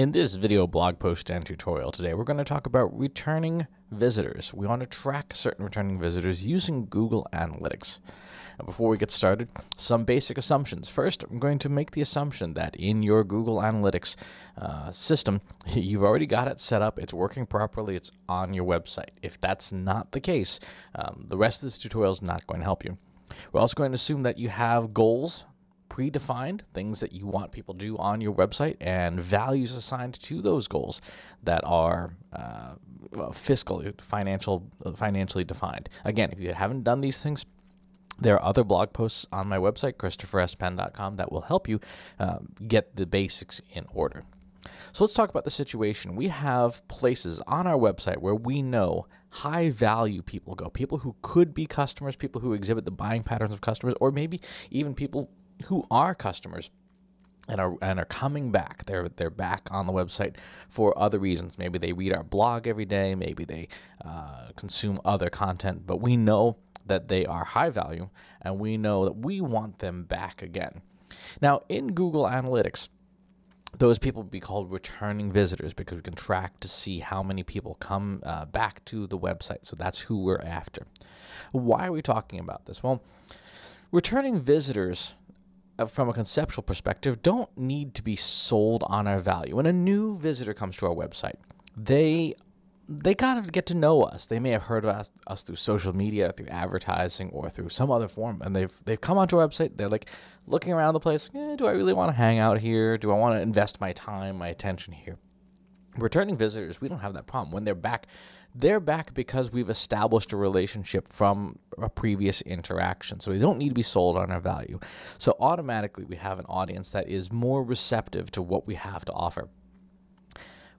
In this video blog post and tutorial today, we're going to talk about returning visitors. We want to track certain returning visitors using Google Analytics. Before we get started, some basic assumptions. First, I'm going to make the assumption that in your Google Analytics uh, system, you've already got it set up, it's working properly, it's on your website. If that's not the case, um, the rest of this tutorial is not going to help you. We're also going to assume that you have goals predefined things that you want people to do on your website and values assigned to those goals that are uh, well, fiscal, financial, financially defined. Again, if you haven't done these things, there are other blog posts on my website, christopherspenn.com, that will help you uh, get the basics in order. So let's talk about the situation. We have places on our website where we know high value people go, people who could be customers, people who exhibit the buying patterns of customers, or maybe even people who are customers and are and are coming back. They're they're back on the website for other reasons. Maybe they read our blog every day. Maybe they uh, consume other content. But we know that they are high value, and we know that we want them back again. Now, in Google Analytics, those people would be called returning visitors because we can track to see how many people come uh, back to the website. So that's who we're after. Why are we talking about this? Well, returning visitors from a conceptual perspective, don't need to be sold on our value. When a new visitor comes to our website, they they kind of get to know us. They may have heard of us, us, through social media, through advertising, or through some other form, and they've they've come onto our website. They're like looking around the place. Eh, do I really want to hang out here? Do I want to invest my time, my attention here? Returning visitors, we don't have that problem. When they're back, they're back because we've established a relationship from a previous interaction. So we don't need to be sold on our value. So automatically, we have an audience that is more receptive to what we have to offer.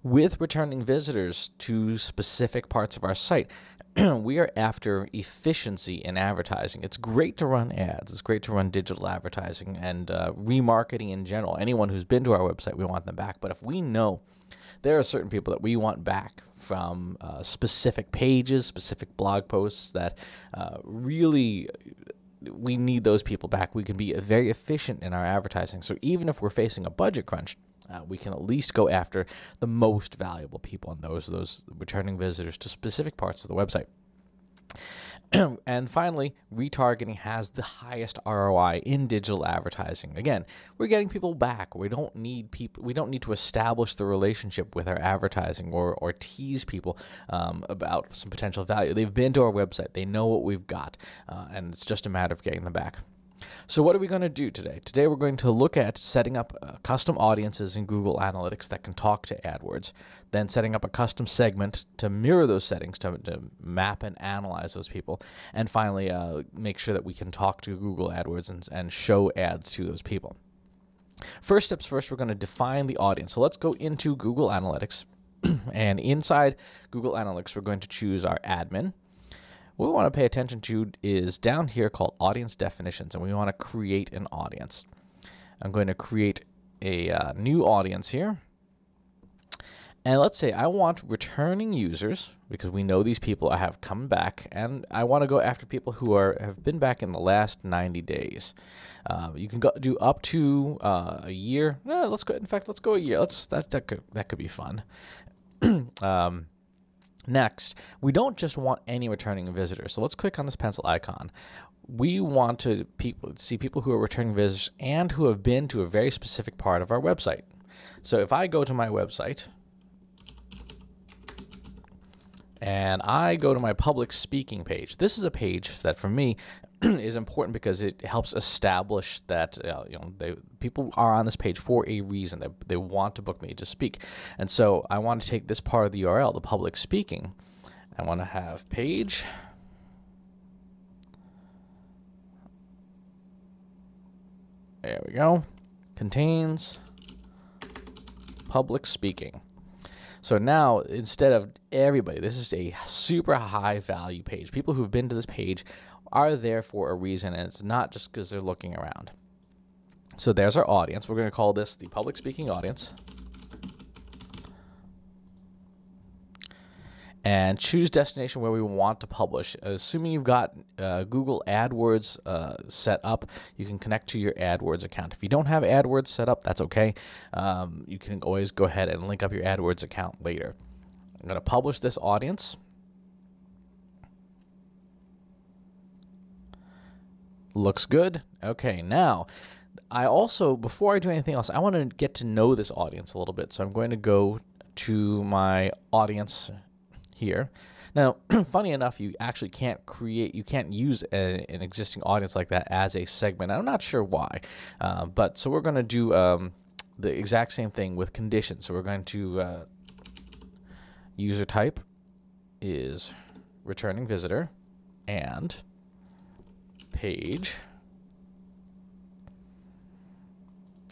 With returning visitors to specific parts of our site, we are after efficiency in advertising. It's great to run ads. It's great to run digital advertising and uh, remarketing in general. Anyone who's been to our website, we want them back. But if we know there are certain people that we want back from uh, specific pages, specific blog posts that uh, really we need those people back. We can be very efficient in our advertising. So even if we're facing a budget crunch, uh, we can at least go after the most valuable people and those those returning visitors to specific parts of the website. and finally, retargeting has the highest ROI in digital advertising. Again, we're getting people back. We don't need people. We don't need to establish the relationship with our advertising or or tease people um, about some potential value. They've been to our website. They know what we've got, uh, and it's just a matter of getting them back. So, what are we going to do today? Today, we're going to look at setting up uh, custom audiences in Google Analytics that can talk to AdWords, then setting up a custom segment to mirror those settings to, to map and analyze those people, and finally, uh, make sure that we can talk to Google AdWords and, and show ads to those people. First steps first, we're going to define the audience. So, let's go into Google Analytics. and inside Google Analytics, we're going to choose our admin. What we want to pay attention to is down here called audience definitions, and we want to create an audience. I'm going to create a uh, new audience here. And let's say I want returning users because we know these people have come back, and I want to go after people who are have been back in the last 90 days. Uh, you can go, do up to uh, a year. Let's go. In fact, let's go a year. Let's that that could that could be fun. um, Next, we don't just want any returning visitors. So let's click on this pencil icon. We want to people, see people who are returning visitors and who have been to a very specific part of our website. So if I go to my website and I go to my public speaking page, this is a page that for me is important because it helps establish that uh, you know they, people are on this page for a reason. They, they want to book me to speak, and so I want to take this part of the URL, the public speaking. I want to have page. There we go. Contains public speaking. So now, instead of everybody, this is a super high value page. People who've been to this page are there for a reason, and it's not just because they're looking around. So there's our audience. We're going to call this the public speaking audience. and choose destination where we want to publish. Assuming you've got uh, Google AdWords uh, set up, you can connect to your AdWords account. If you don't have AdWords set up, that's okay. Um, you can always go ahead and link up your AdWords account later. I'm going to publish this audience. Looks good. Okay, now I also, before I do anything else, I want to get to know this audience a little bit. So I'm going to go to my audience here. Now, funny enough, you actually can't create, you can't use a, an existing audience like that as a segment. I'm not sure why, uh, but so we're going to do um, the exact same thing with conditions. So we're going to uh, user type is returning visitor and page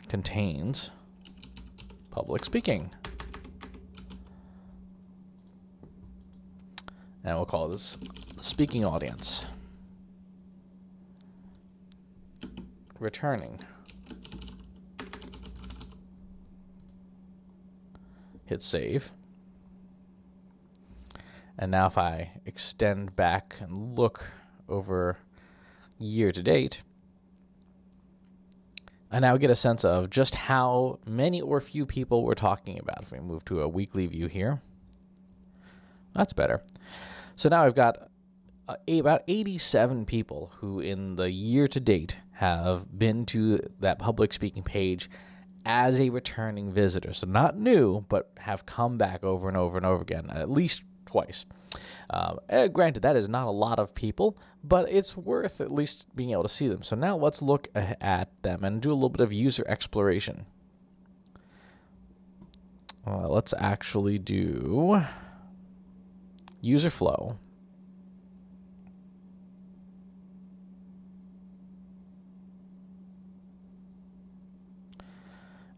contains public speaking. And we'll call this speaking audience. Returning. Hit save. And now if I extend back and look over year to date, I now get a sense of just how many or few people we're talking about. If we move to a weekly view here, that's better. So now I've got uh, about 87 people who, in the year to date, have been to that public speaking page as a returning visitor. So not new, but have come back over and over and over again, at least twice. Uh, granted, that is not a lot of people, but it's worth at least being able to see them. So now let's look at them and do a little bit of user exploration. Uh, let's actually do user flow.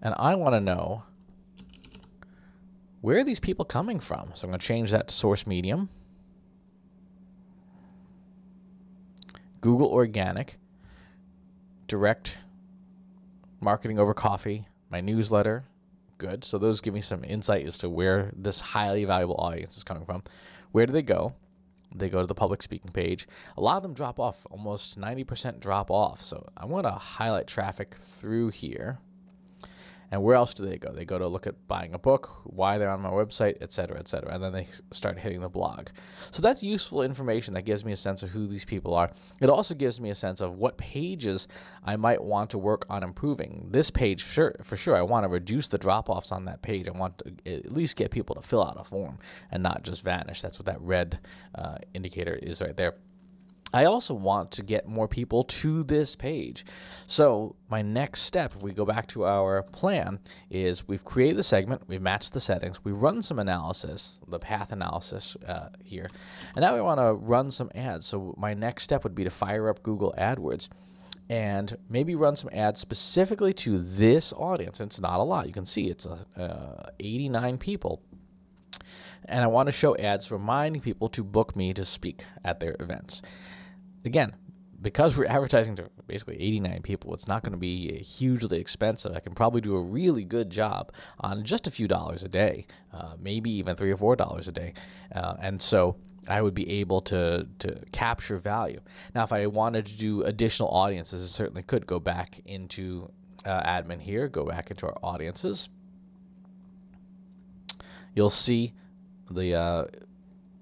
And I want to know where are these people coming from? So I'm going to change that to source medium. Google Organic, direct marketing over coffee, my newsletter, good. So those give me some insight as to where this highly valuable audience is coming from. Where do they go? They go to the public speaking page. A lot of them drop off, almost 90% drop off. So I want to highlight traffic through here. And where else do they go? They go to look at buying a book, why they're on my website, et cetera, et cetera. And then they start hitting the blog. So that's useful information that gives me a sense of who these people are. It also gives me a sense of what pages I might want to work on improving. This page, sure, for sure, I want to reduce the drop offs on that page. I want to at least get people to fill out a form and not just vanish. That's what that red uh, indicator is right there. I also want to get more people to this page. So my next step, if we go back to our plan, is we've created the segment, we've matched the settings, we run some analysis, the path analysis uh, here, and now we want to run some ads. So my next step would be to fire up Google AdWords and maybe run some ads specifically to this audience. It's not a lot. You can see it's a, uh, 89 people and I want to show ads reminding people to book me to speak at their events again, because we're advertising to basically 89 people, it's not going to be hugely expensive. I can probably do a really good job on just a few dollars a day, uh, maybe even three or four dollars a day, uh, and so I would be able to to capture value. Now, if I wanted to do additional audiences, I certainly could go back into uh, admin here, go back into our audiences. You'll see the uh,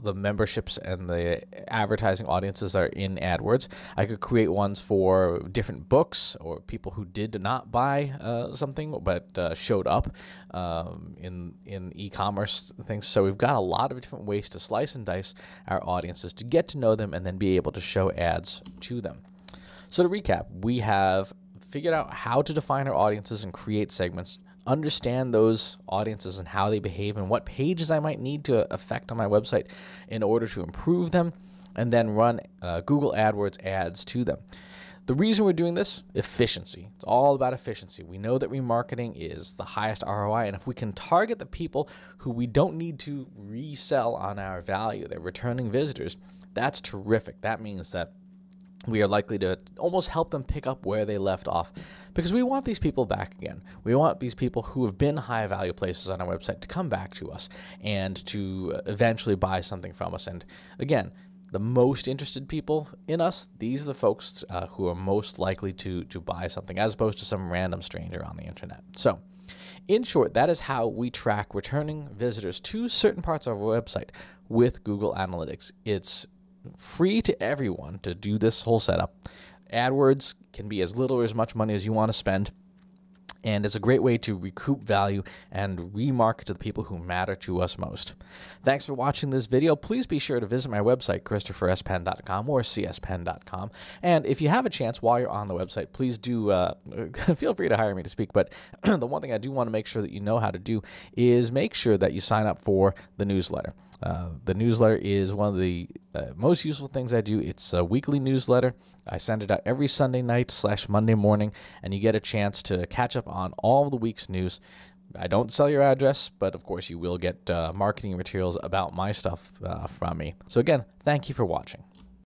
the memberships and the advertising audiences are in AdWords. I could create ones for different books or people who did not buy uh, something but uh, showed up um, in in e-commerce things. So we've got a lot of different ways to slice and dice our audiences to get to know them and then be able to show ads to them. So to recap, we have figured out how to define our audiences and create segments understand those audiences and how they behave and what pages I might need to affect on my website in order to improve them, and then run uh, Google AdWords ads to them. The reason we're doing this, efficiency. It's all about efficiency. We know that remarketing is the highest ROI, and if we can target the people who we don't need to resell on our value, they're returning visitors, that's terrific. That means that we are likely to almost help them pick up where they left off because we want these people back again. We want these people who have been high value places on our website to come back to us and to eventually buy something from us. And again, the most interested people in us, these are the folks uh, who are most likely to, to buy something as opposed to some random stranger on the internet. So, in short, that is how we track returning visitors to certain parts of our website with Google Analytics. It's free to everyone to do this whole setup. AdWords can be as little or as much money as you want to spend. And it's a great way to recoup value and remarket to the people who matter to us most. Thanks for watching this video. Please be sure to visit my website, ChristopherSPenn.com or CSPenn.com. And if you have a chance while you're on the website, please do uh, feel free to hire me to speak. But the one thing I do want to make sure that you know how to do is make sure that you sign up for the newsletter. Uh, the newsletter is one of the uh, most useful things I do. It's a weekly newsletter. I send it out every Sunday night slash Monday morning, and you get a chance to catch up on all the week's news. I don't sell your address, but of course you will get uh, marketing materials about my stuff uh, from me. So again, thank you for watching.